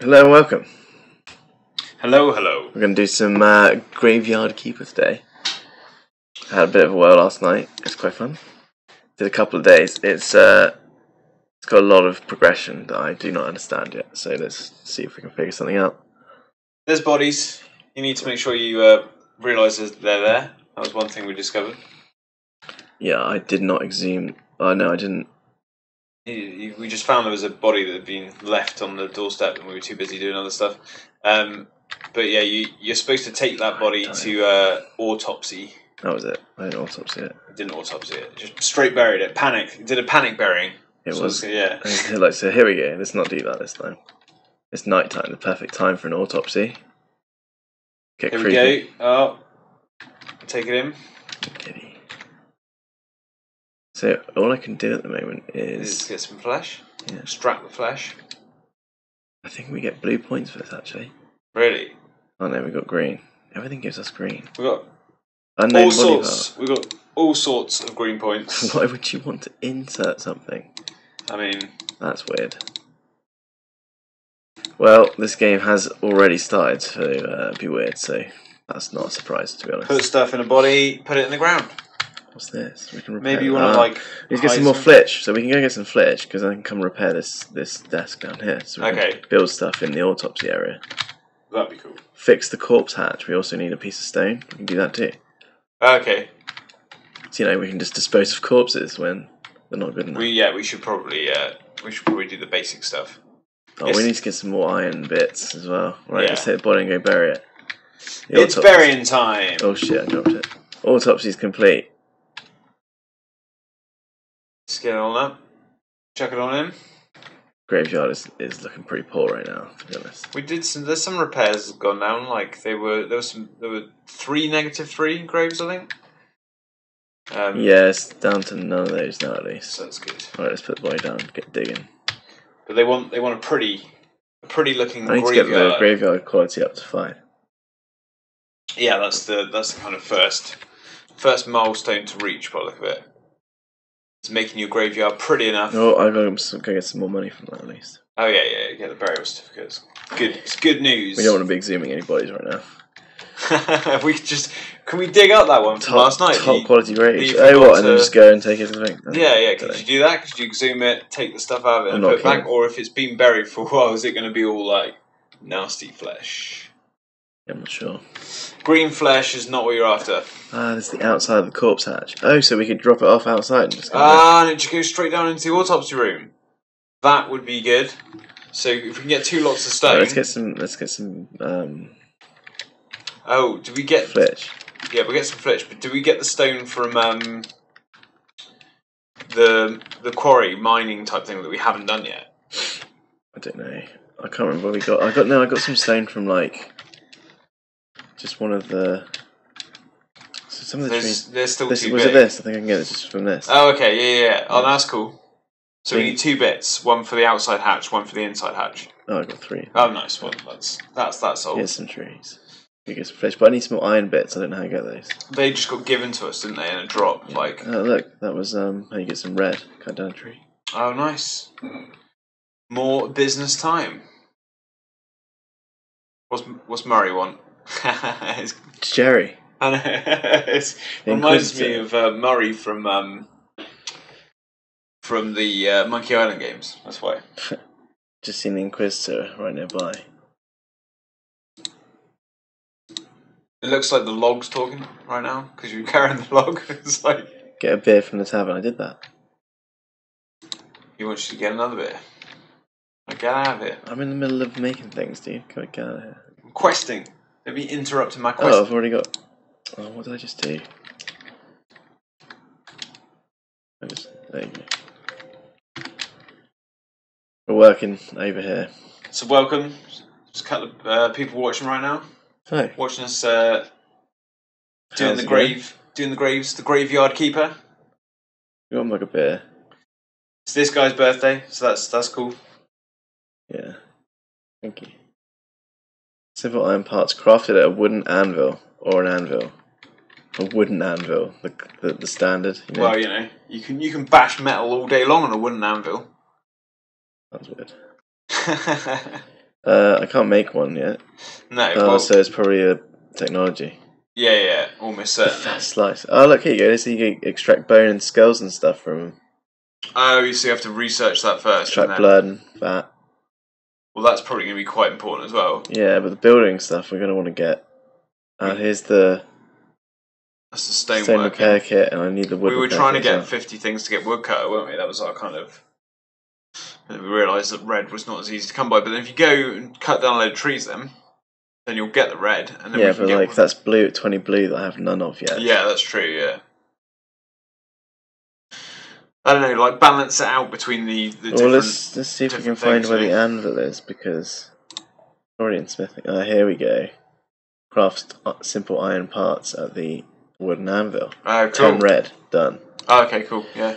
Hello and welcome. Hello, hello. We're going to do some uh, Graveyard Keeper today. I had a bit of a whirl last night. It's quite fun. Did a couple of days. It's uh, it's got a lot of progression that I do not understand yet. So let's see if we can figure something out. There's bodies. You need to make sure you uh, realise that they're there. That was one thing we discovered. Yeah, I did not exhume. Oh no, I didn't. We just found there was a body that had been left on the doorstep, and we were too busy doing other stuff. Um, but yeah, you, you're supposed to take that body to uh, autopsy. That was it. I didn't autopsy it. I Didn't autopsy it. Just straight buried it. Panic. Did a panic burying. It So was. yeah. Like so. Here we go. Let's not do that this time. It's night time. The perfect time for an autopsy. Get Here creepy. we go. Oh, take it in. So all I can do at the moment Is is get some flesh. Yeah. Extract the flesh. I think we get blue points for this actually. Really. Oh no, we got green. Everything gives us green. We got Unknown all sorts. We got all sorts of green points. Why would you want to insert something? I mean, That's weird. Well, this game has already started to uh, be weird, so that's not a surprise to be honest. put stuff in a body, put it in the ground. What's this? We can repair Maybe you want to like. Let's get some more flitch, so we can go get some flitch because I can come repair this this desk down here. So we Okay. can build stuff in the autopsy area. That'd be cool. Fix the corpse hatch. We also need a piece of stone. We can do that too. Okay. So, you know, we can just dispose of corpses when they're not good enough. We yeah, we should probably uh, we should probably do the basic stuff. oh, yes. we need to get some more iron bits as well. Right, let's hit the body and go bury it. The It's autopsy- burying time. Oh shit! I dropped it. Autopsy's complete. Get it on up. Chuck it on in. Graveyard is, is looking pretty poor right now. To be honest. We did some. There's some repairs that gone down. Like they were. There was some. There were three negative three graves, I think. Um, Yeah, it's down to none of those now at least. So that's good. All right, let's put the body down. Get digging. But they want. They want a pretty. A pretty looking I need to get the graveyard quality up to five. Yeah, that's the that's the kind of first first milestone to reach by the look of it. It's making your graveyard pretty enough. Oh, I gotta go get some more money from that at least. Oh yeah, yeah, yeah, get the burial certificates. Good, it's good news. We don't want to be exhuming any bodies right now. we just can we dig up that one from last night? top You- quality graves. you Oh, what? And then just go and take everything. yeah, yeah. Could you do that? Could you exhume it, take the stuff out of it, I'm and put it back? Or if it's been buried for a while, is it going to be all like nasty flesh? I'm not sure. Green flesh is not what you're after. Ah, it's the outside of the corpse hatch. Oh, so we could drop it off outside and just. Go Ah, and it should go straight down into the autopsy room. That would be good. So if we can get two lots of stone. Right, let's get some. Let's get some um, Oh, do we get? flitch. Yeah, we get some flitch, but do we get the stone from um, the the quarry mining type thing that we haven't done yet? I don't know. I can't remember what we got. I got no. I got some stone from like just one of the. So some of the There's trees. there's still This two was it. This I think I can get this just from this. Oh, okay, yeah, yeah, yeah. Oh, that's cool. So we need two bits: one for the outside hatch, one for the inside hatch. Oh, I got three. Oh, nice. Well, that's that's that's all. Get some trees. Some flitch, but I need some more iron bits. I don't know how to get those. They just got given to us, didn't they? In a drop, like. Oh, look, that was um how you get some red. Cut down a tree. Oh, nice. More business time. What's what's Murray want? It's- It's Gerry. I know. It's- reminds me of uh, Murray from um, from the uh, Monkey Island games. That's why. Just seen the Inquisitor right nearby. It looks like the log's talking right now because you're carrying the log. it's like Get a beer from the tavern. I did that. You want you to get another beer? Like, get out of here. I'm in the middle of making things, dude. Can I get out of here? I'm questing. Maybe interrupting my Oh. I've already got. Oh, what did I just do? I just there you go. We're working over here. So welcome. Just a couple of uh, people watching right now. Hi. Watching us uh, doing How's the it grave, doing the graves, the graveyard keeper. You want like a beer? It's this guy's birthday, so that's that's cool. Yeah. Thank you. Simple iron parts crafted at a wooden anvil or an anvil. A wooden anvil, the the, the standard. You know? Well, you know, you can you can bash metal all day long on a wooden anvil. That's weird. Uh, I can't make one yet. No, Oh, well, so it's probably a technology. yeah, yeah, almost A certain. fast slice. Oh, look, here you go. So you can extract bone and skulls and stuff from them. Oh, so you have to research that first. Extract blood and fat. Well, that's probably going to be quite important as well. Yeah, but the building stuff we're going to want to get. Uh, here's the That's the stone, stone repair kit, and I need the wood We were trying to get well. 50 things to get woodcutter, weren't we? That was our kind of. And then we realised that red was not as easy to come by. But then if you go and cut down a load of trees, then then you'll get the red, and then Yeah, we can but get. like that's blue, 20 blue that I have none of yet. yeah, that's true. Yeah. I don't know, like balance it out between the the Well, let's, let's see if we can find where the anvil is because already in smithing. Uh, here we go. Craft uh, simple iron parts at the wooden anvil. Oh, cool. Ten red, done. Oh, okay, cool. Yeah.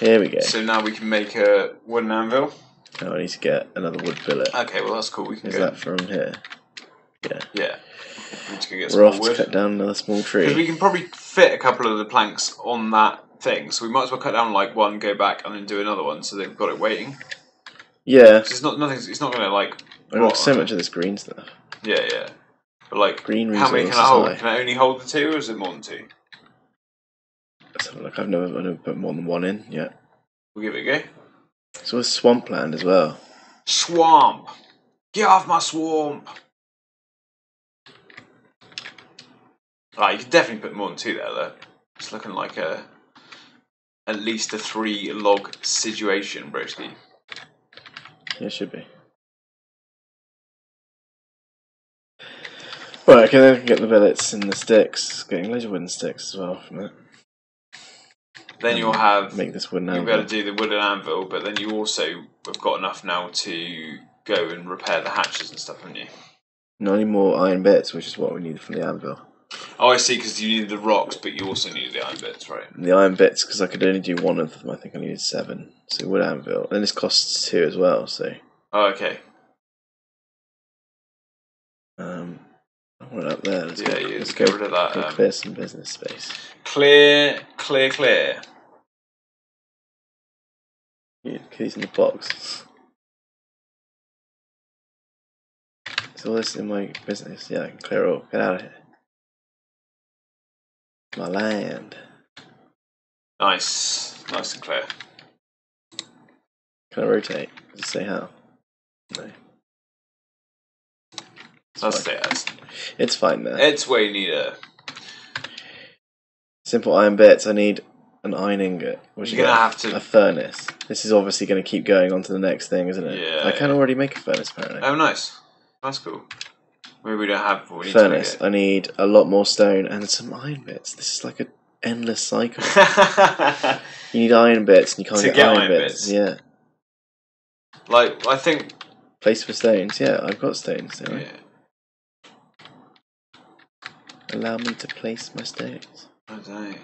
Here we go. So now we can make a wooden anvil. Now I need to get another wood billet. Okay, well that's cool. We can Is go. that from here? Yeah. Yeah. We need to go get some We're off to cut down another small tree. Because we can probably fit a couple of the planks on that thing, so we might as well cut down like one, go back, and then do another one, so they've got it waiting. Yeah. 'Cause it's not nothing. It's not going to like. I've rot got so much of this green stuff. Yeah, yeah. But like, Green how many can I hold? Can I only hold the two, or is it more than two? Let's have a look. I've never, I've never put more than one in yet. We'll give it a go. So it's swampland as well. Swamp. Get off my swamp. Right, you can definitely put more than two there, though. It's looking like a at least a three log situation, broski. Yeah, it should be. Right, okay, then I can get the billets and the sticks. Getting loads of wooden sticks as well from it. Then you'll have Make this wooden You'll be able to do the wooden anvil, but then you also have got enough now to go and repair the hatches and stuff, haven't you? Not any more iron bits, which is what we need from the anvil. Oh, I see, because you needed the rocks, but you also needed the iron bits, right? The iron bits, because I could only do one of them. I think I needed seven. So wood anvil. And this costs two as well, so. Oh, okay. Um, I want it up there. Let's Yeah, go, let's get go, rid of that. Um, clear some business space. clear, clear, clear. Yeah, keys in the box. So this in my business? Yeah, I can clear all. Get out of here. My land. Nice, nice and clear. Can I rotate? Does it say how? No. It's That's fine. it. That's, It's fine there. it's where you need a. Simple iron bits. I need an iron ingot. Which You're is gonna have to- a furnace. This is obviously going to keep going on to the next thing, isn't it? Yeah, I can yeah. already make a furnace apparently. Oh, nice. That's cool. Maybe we don't have what we need furnace. I need a lot more stone and some iron bits. This is like an endless cycle. you need iron bits and you can't To get, get iron, bits. Yeah. like, I think. Place for stones. Yeah, I've got stones. Don't I? Yeah, Allow me to place my stones. I don't.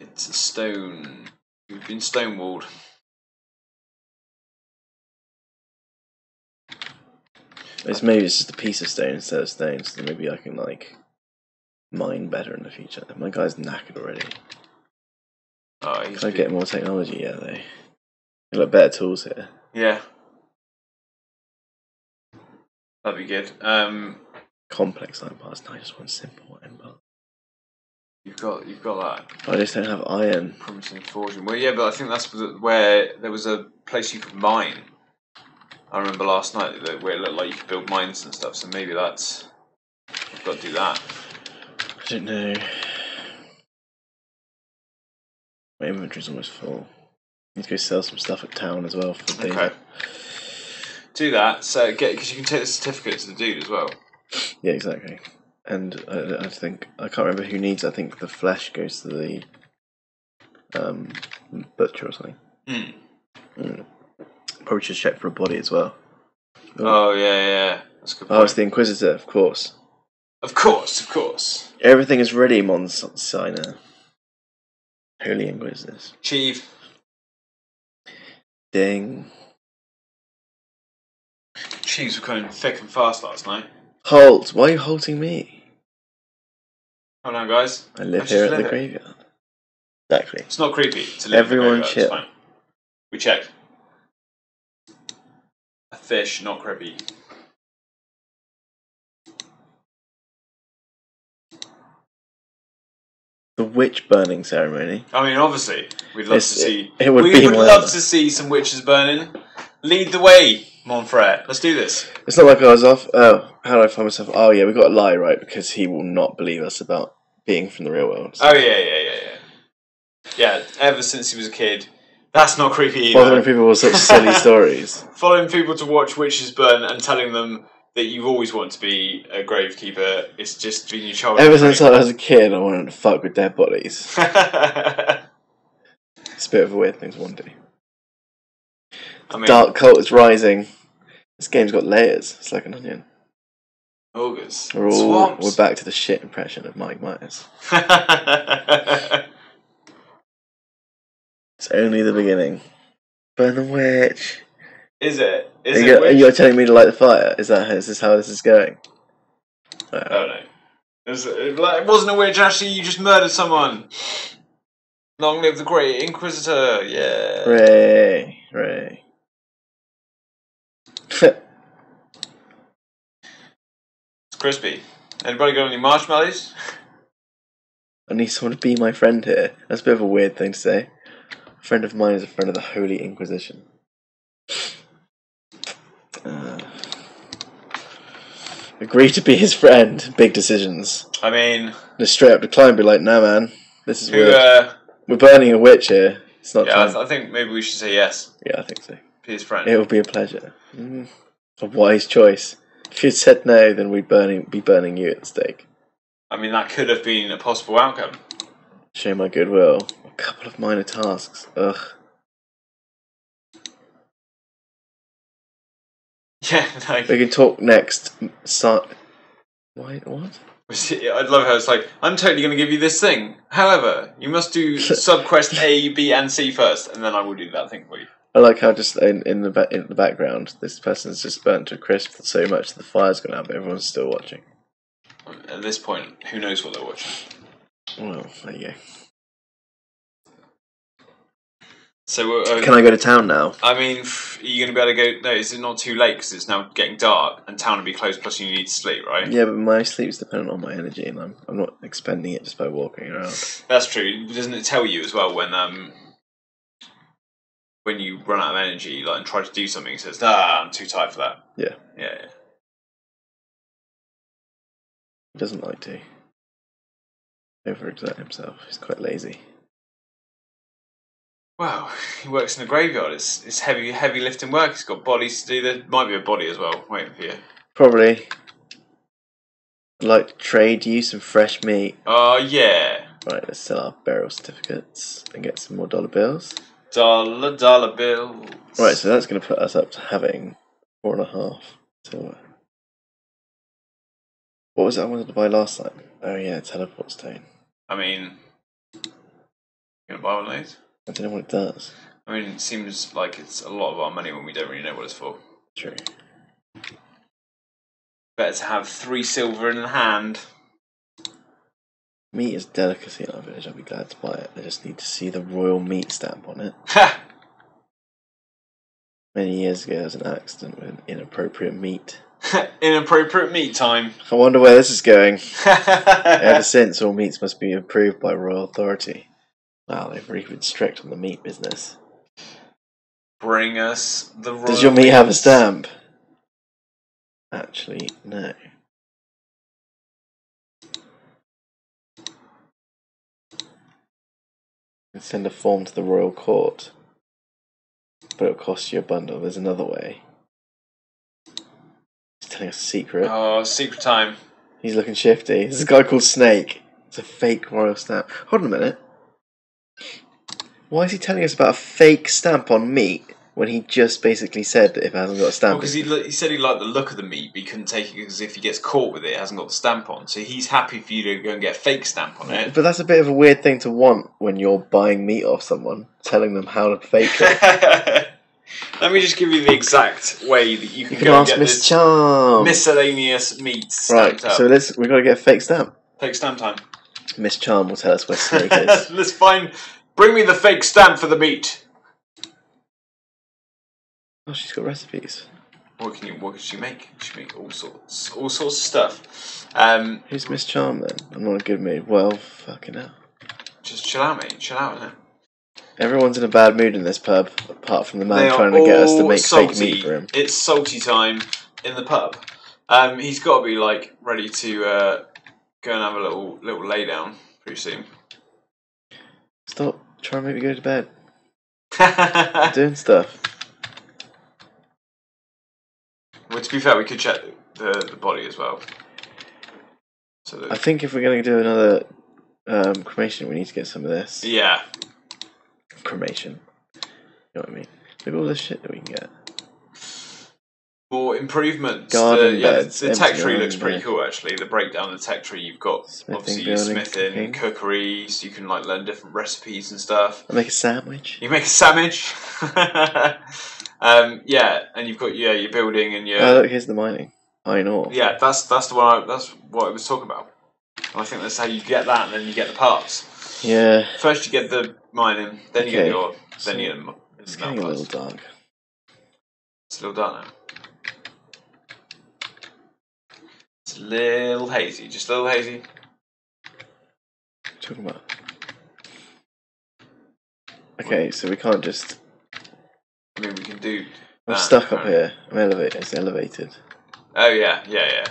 It's a stone. You've been stonewalled. It's maybe it's just a piece of stone instead of stone, so maybe I can like mine better in the future. My guy's knackered already. Oh, he's Can I get more technology? Yeah, though. You've got better tools here. Yeah. That'd be good. Um, Complex iron bars. No, I just want simple iron parts. you've got you've got that I just don't have iron. promising fortune. Well, yeah, but I think that's where there was a place you could mine. I remember last night that where it looked like you could build mines and stuff. So maybe that's you've got to do that. I don't know. My inventory's almost full. Need to go sell some stuff at town as well for days. Okay. Do that. So get because you can take the certificate to the dude as well. Yeah, exactly. And I, I think I can't remember who needs. I think the flesh goes to the um, butcher or something. Hmm. Mm. Probably should check for a body as well. Oh yeah, yeah. That's good. Oh, it's the Inquisitor, of course. Of course, of course. Everything is ready, Monsignor. Holy Inquisitors. Chief. Ding. Chiefs were coming thick and fast last night. Halt! Why are you halting me? Hold on, guys. I live I here at the it. graveyard. Exactly. It's not creepy to live in the Everyone chill. it's fine. We checked. Fish, not creepy. The witch burning ceremony. I mean, obviously, we'd love It's- to see. it- would we be would love to see some witches burning. Lead the way, Monfrere. Let's do this. It's not like I was off. Oh, how do I find myself? Oh yeah, we got to lie, right? Because he will not believe us about being from the real world. Oh yeah, yeah, yeah, yeah. Yeah, ever since he was a kid. That's not creepy Bothering either. people with such silly stories. Following people to watch witches burn and telling them that you've always wanted to be a gravekeeper. It's just been your childhood. Ever since I was a kid, I wanted to fuck with dead bodies. It's a bit of a weird thing to want to do. mean, Dark cult is rising. This game's got layers. It's like an onion. August. We're all Swamps. we're back to the shit impression of Mike Myers. It's only the beginning. Burn the witch. Is it? Is Are it? you, witch? you're telling me to light the fire? Is that is this how this is going? Uh, Oh no. It, was, it, like, it wasn't a witch, actually, you just murdered someone. Long live the Great Inquisitor, yeah. Ray, Ray. It's crispy. Anybody got any marshmallows? I need someone to be my friend here. That's a bit of a weird thing to say. A friend of mine is a friend of the Holy Inquisition. Uh, agree to be his friend. Big decisions. I mean, Just straight up decline. Be like, no, man. This is who, weird. uh, We're burning a witch here. It's not yeah, I. I think maybe we should say yes. yeah, I think so. Be his friend. It will be a pleasure. Mm. A wise choice. If you'd said no, then we'd burning be burning you at the stake. I mean, that could have been a possible outcome. Show my goodwill. Couple of minor tasks. Ugh. Yeah, like, We can talk next. So- Why? What? I'd love how it's like, I'm totally going to give you this thing. However, you must do subquest A, B, and C first, and then I will do that thing for you. I like how just in, in the ba- in the background, this person's just burnt to a crisp so much the fire's gone out, but everyone's still watching. At this point, who knows what they're watching? Well, there you go. So, uh, Can I go to town now? I mean, are you going to be able to go? No, is it not too late because it's now getting dark and town will be closed. Plus, you need to sleep, right? Yeah, but my sleep's dependent on my energy, and I'm I'm not expending it just by walking around. That's true. Doesn't it tell you as well when um when you run out of energy, like and try to do something? It says, "Ah, I'm too tired for that." Yeah. Yeah. yeah. He doesn't like to overexert himself. He's quite lazy. Wow, he works in a graveyard. It's it's heavy heavy lifting work. He's got bodies to do. There might be a body as well waiting for you. Probably. Like trade you some fresh meat. Oh yeah, Right, let's sell our burial certificates and get some more dollar bills. dollar dollar bills. Right, so that's going to put us up to having four and a half silver. Uh, what was it I wanted to buy last time? Oh yeah, teleport stone. I mean, you gonna buy one of those? I don't know what it does. I mean, it seems like it's a lot of our money when we don't really know what it's for. True. Better to have three silver in hand. Meat is a delicacy in our village. I'll be glad to buy it. I just need to see the royal meat stamp on it. Ha! Many years ago, there was an accident with inappropriate meat. Inappropriate meat time. I wonder where this is going. Ever since, all meats must be approved by royal authority. Wow, they've really been strict on the meat business. Bring us the. Does your meat have a stamp? Actually, no. Send a form to the royal court, but it'll cost you a bundle. There's another way. He's telling us a secret. Oh, secret time. He's looking shifty. There's a guy called Snake. It's a fake royal stamp. Hold on a minute. Why is he telling us about a fake stamp on meat when he just basically said that if it hasn't got a stamp? because he, li- he said he liked the look of the meat, but he couldn't take it because if he gets caught with it, it hasn't got the stamp on. So he's happy for you to go and get a fake stamp on it. But that's a bit of a weird thing to want when you're buying meat off someone, telling them how to fake it. Let me just give you the exact way that you can You can go and ask get Miss this Charm. miscellaneous meats right, up. so let's we've got to get a fake stamp. Fake stamp time. Miss Charm will tell us where Snake is. Let's find. Bring me the fake stand for the meat. Oh, she's got recipes. What can you? What could she make? She make all sorts, all sorts of stuff. Um, Who's Miss Charm then? I'm not a good mood. Well, fucking hell. just chill out, mate. Chill out, innit? Everyone's in a bad mood in this pub, apart from the man They trying to get us to make salty. fake meat for him. It's salty time in the pub. Um, he's got to be like ready to uh, go and have a little little lay down pretty soon. Trying to make me go to bed. I'm doing stuff. well, to be fair, we could check the the body as well. So I think if we're going to do another um, cremation, we need to get some of this. yeah, Cremation. You know what I mean? Look at all the shit that we can get. More improvements. Garden the, yeah, beds, the, the tech tree looks pretty bed. cool actually. The breakdown of the tech tree, you've got Smithing, obviously building, smithing, cooking. cookeries. You can like learn different recipes and stuff. I'll make a sandwich. You make a sandwich. um, yeah, and you've got yeah your building and your Oh, look, here's the mining. Iron ore. yeah. That's that's the one. I, that's what I was talking about. And I think that's how you get that, and then you get the parts. Yeah, First, you get the mining, then you get your, the ore, so then you get the it's getting a little dark. It's a little dark now. It's a little hazy, just a little hazy. What are you talking about? Okay, so we can't just. I mean, we can do. I'm that, stuck up here. I'm elevated. It's elevated. Oh yeah, yeah, yeah.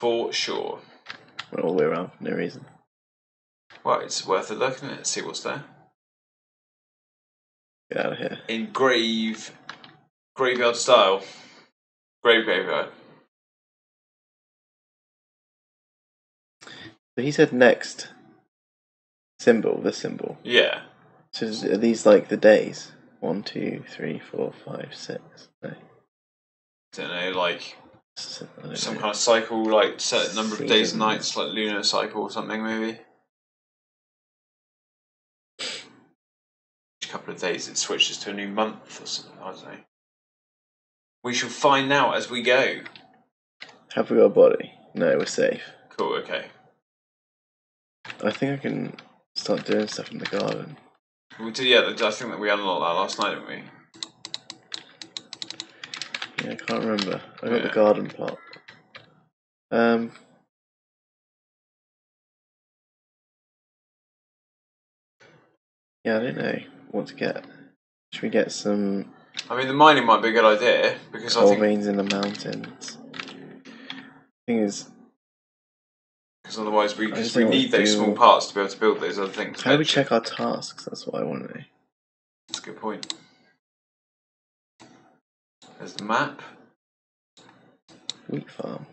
For sure. Went all the way around for no reason. Well, it's worth a look, isn't it? See what's there. Get out of here. In grave, graveyard style. Grave graveyard. So he said next symbol, this symbol. Yeah. So is- are these like the days? One, two, three, four, five, six. No. Don't know, like s- I don't some know. kind of cycle, like certain number of days and Seasons. nights, like lunar cycle or something, maybe. Each couple of days it switches to a new month or something. I don't know. We shall find out as we go. Have we got a body? No, we're safe. Cool. Okay. I think I can start doing stuff in the garden. We did. Yeah. I think that we unlocked that last night, didn't we? Yeah, I can't remember. I got Yeah. the garden plot. Um. Yeah, I don't know what to get. Should we get some I mean, the mining might be a good idea because I coal think veins in the mountains? Thing is, because otherwise we just we need those do- small parts to be able to build those other things. how do we check our tasks? That's what I want to know. That's a good point. There's the map. Wheat farm.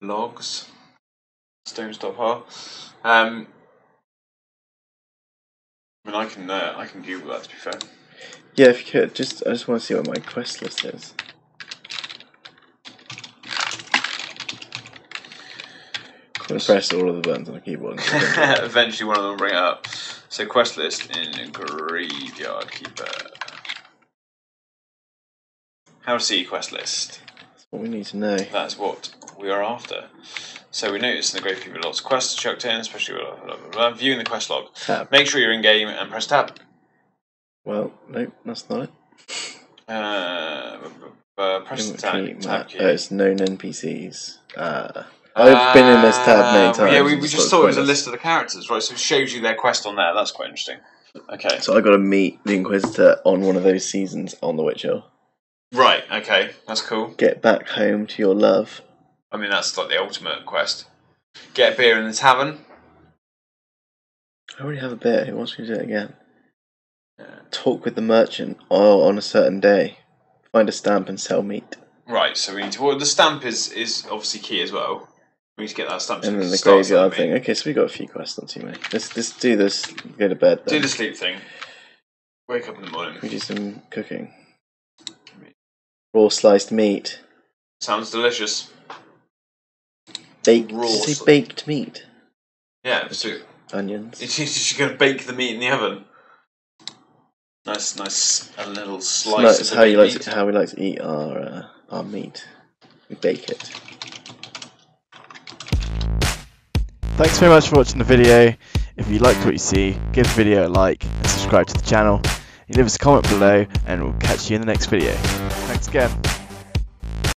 logs, stone stop har. Um, I mean, I can uh, I can Google that to be fair. Yeah, if you could, just I just want to see what my quest list is. Press all of the buttons on the keyboard. Eventually, one of them will bring it up. So, quest list in graveyard keeper. How to see quest list. What we need to know. That's what we are after. So we notice in the grave keeper lots of quests chucked in, especially blah, blah, blah, blah. viewing the quest log. Tab. Make sure you're in game and press tab. Well, nope, that's not it. Uh, uh, press the tab, tab key. Oh, it's known NPCs. Uh, I've been in this tab many times. Yeah, we, we just thought it was a list of the characters, right? So it shows you their quest on there. That's quite interesting. Okay. So I got to meet the Inquisitor on one of those seasons on the Witch Hill. Right, okay. That's cool. Get back home to your love. I mean, that's like the ultimate quest. Get a beer in the tavern. I already have a beer. Who wants me to do it again? Yeah. Talk with the merchant oh, on a certain day. Find a stamp and sell meat. Right, so we need to. Well, the stamp is, is obviously key as well. We need to get that stamp. And then the graveyard thing. Okay, so we got a few quests on too many. Let's, let's do this. Go to bed then. Do the sleep thing. Wake up in the morning. We do some cooking. Raw sliced meat. Sounds delicious. Baked. Raw Did you say sli- baked meat? Yeah, so Onions. it's just going to bake the meat in the oven. Nice, nice, a little No, slice it's of how the you like meat. to, how we like to eat our uh, our meat. We bake it. Thanks very much for watching the video. If you liked what you see, give the video a like and subscribe to the channel. Leave us a comment below and we'll catch you in the next video. Thanks again.